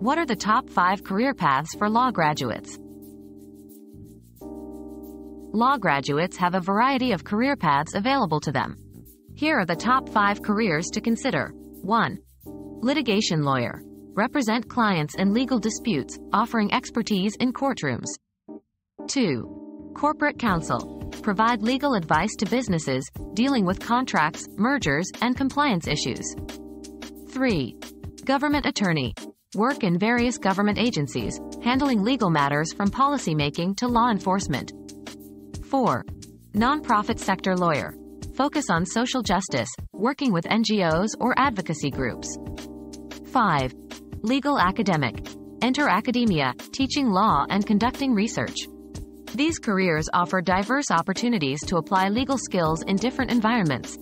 What are the top five career paths for law graduates? Law graduates have a variety of career paths available to them. Here are the top five careers to consider. 1. Litigation lawyer. Represent clients in legal disputes, offering expertise in courtrooms. 2. Corporate counsel. Provide legal advice to businesses, dealing with contracts, mergers, and compliance issues. 3. Government attorney. Work in various government agencies, handling legal matters from policymaking to law enforcement. 4. Nonprofit sector lawyer. Focus on social justice, working with NGOs or advocacy groups. 5. Legal academic. Enter academia, teaching law and conducting research. These careers offer diverse opportunities to apply legal skills in different environments,